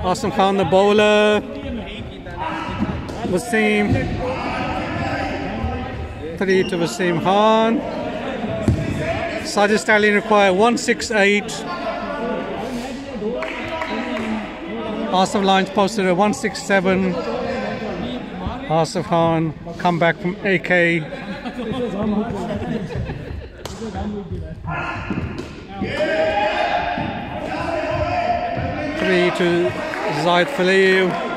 Awesome Khan, the bowler. Wasim. Three to Wasim Khan. Sajid Stallion require 168. Asif Lions posted at 167. Asif Khan come back from AK. Three to Zaid Faliu.